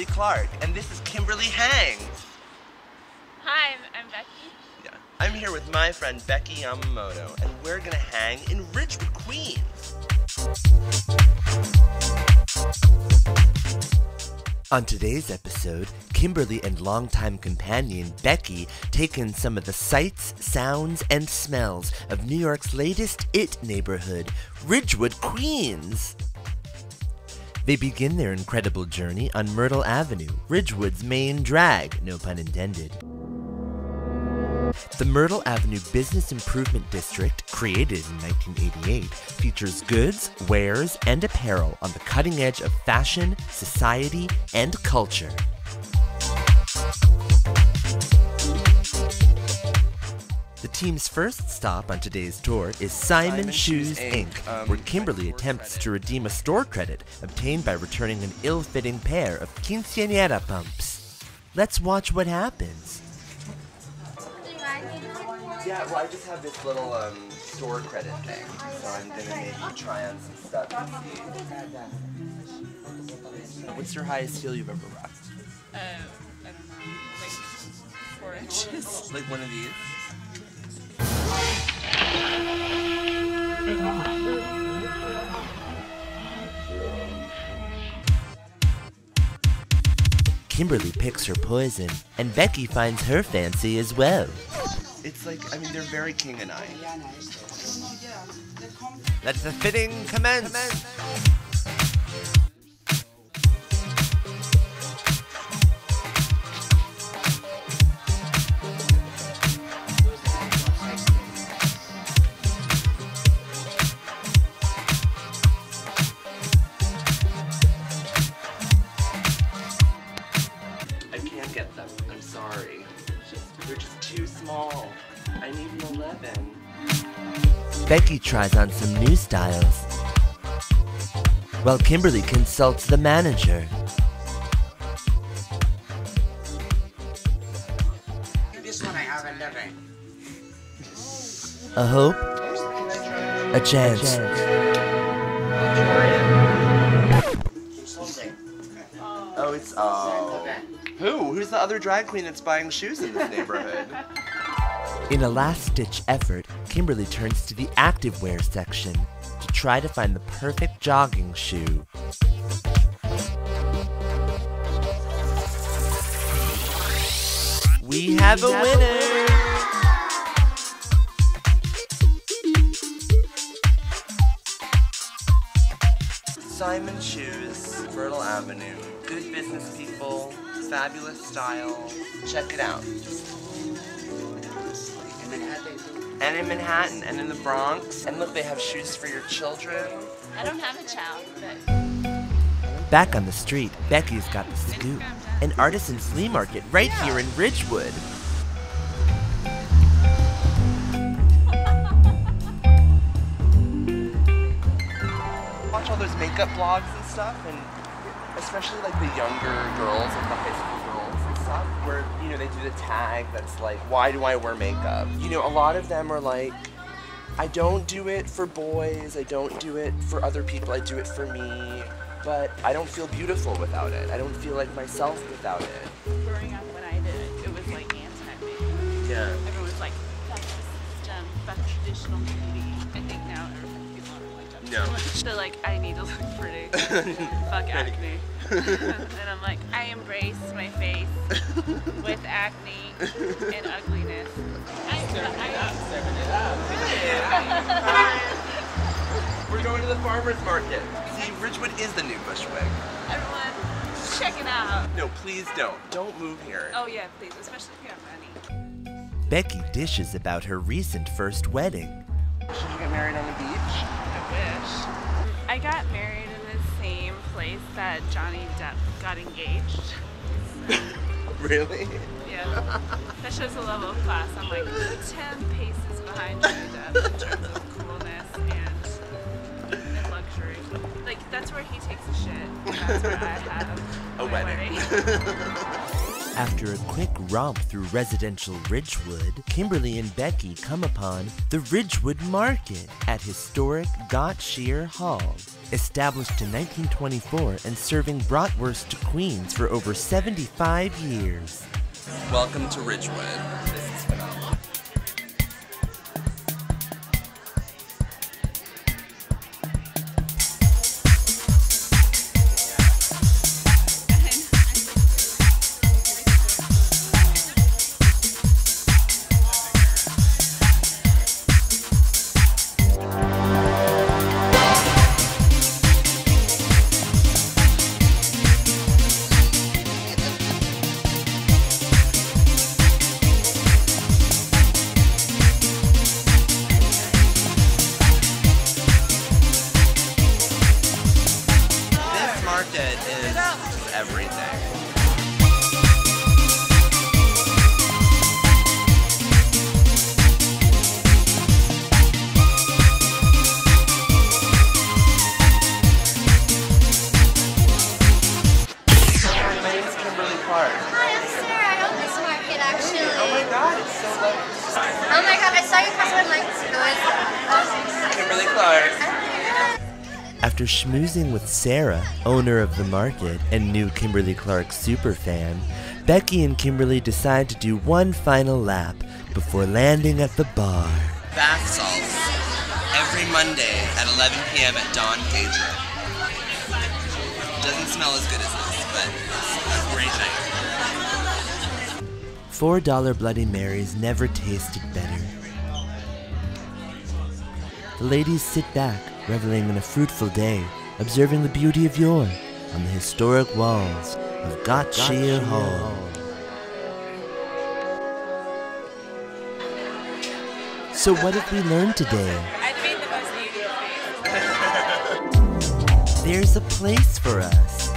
Kimberly Clark, and this is Kimberly Hang. Hi, I'm, I'm Becky. Yeah, I'm here with my friend Becky Yamamoto, and we're gonna hang in Ridgewood, Queens. On today's episode, Kimberly and longtime companion Becky take in some of the sights, sounds, and smells of New York's latest it neighborhood, Ridgewood, Queens. They begin their incredible journey on Myrtle Avenue, Ridgewood's main drag, no pun intended. The Myrtle Avenue Business Improvement District, created in 1988, features goods, wares, and apparel on the cutting edge of fashion, society, and culture. The team's first stop on today's tour is Simon, Simon Shoes Shoes, Inc., Inc., um, where Kimberly attempts credit. to redeem a store credit obtained by returning an ill-fitting pair of quinceañera pumps. Let's watch what happens. Yeah, well, I just have this little um, store credit thing, so I'm gonna maybe try on some stuff and see. What's your highest heel you've ever rocked? Uh, I don't know, like four inches. Like one of these? Kimberly picks her poison, and Becky finds her fancy as well. It's like, I mean, they're very king and I. Let the fitting commence. I small. I need an 11. Becky tries on some new styles. While Kimberly consults the manager. This one I have 11. A hope? A chance. Oh, it's oh. Who? Who's the other drag queen that's buying shoes in this neighborhood? In a last-ditch effort, Kimberly turns to the activewear section to try to find the perfect jogging shoe. We have a winner! Simon Shoes, Myrtle Avenue. Good business people, fabulous style. Check it out. In Manhattan. And in Manhattan and in the Bronx. And look, they have shoes for your children. I don't have a child, but Back on the street, Becky's got the scoop. An artisan flea market right here in Ridgewood. Watch all those makeup blogs and stuff, and especially like the younger girls, like the high school where you know they do the tag that's like, "Why do I wear makeup?" You know, a lot of them are like, I don't do it for boys. I don't do it for other people. I do it for me. But I don't feel beautiful without it. I don't feel like myself without it. growing up when I did it, it was like anti-me. Yeah. Everyone was like, fuck the system, fuck traditional beauty. I think now everyone- people aren't like that No. so like, I need to look pretty. fuck acne. And I'm like, I embrace my face with acne and ugliness. I, We're going to the farmer's market. See, Ridgewood is the new Bushwick. everyone, check it out. No, please don't. Don't move here. Oh yeah, please, especially if you have money. Becky dishes about her recent first wedding. Should you get married on the beach? I wish. I got married in the same place that Johnny Depp got engaged. Really? Yeah. That shows a level of class. I'm like 10 paces behind Johnny Depp in terms of coolness and, and luxury. Like, that's where he takes a shit. That's where I have A my wedding. After a quick romp through residential Ridgewood, Kimberly and Becky come upon the Ridgewood Market at historic Gottscheer Hall. Established in 1924 and serving bratwurst to Queens for over 75 years. Welcome to Ridgewood. Kimberly Clark. After schmoozing with Sarah, owner of the market and new Kimberly Clark superfan, Becky and Kimberly decide to do one final lap before landing at the bar. Bath salts. Every Monday at 11 p.m. at Don Pedro. Doesn't smell as good as this, but it's a great night. $4 Bloody Marys never tasted better. The ladies sit back, reveling in a fruitful day, observing the beauty of yore on the historic walls of Gottscheer Hall. So what have we learned today? I'd made the most beautiful face. There's a place for us.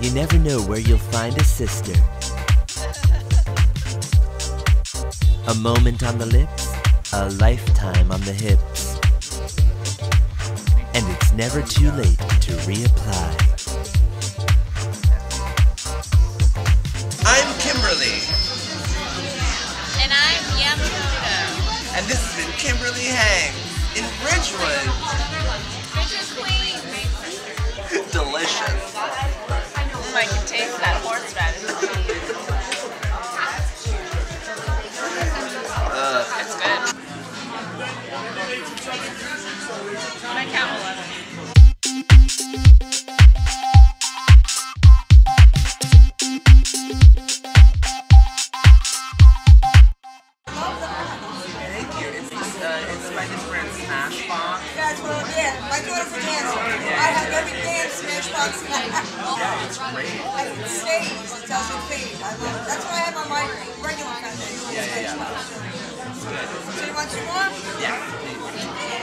You never know where you'll find a sister. A moment on the lips, a lifetime on the hips. And it's never too late to reapply. I'm Kimberly, And I'm Yamamoto. and this has been Kimberly Hangs in Ridgewood. It's great. And it doesn't fade. I love it. That's what I have on my regular foundation. Yeah, yeah, yeah. So you want some more? Yeah.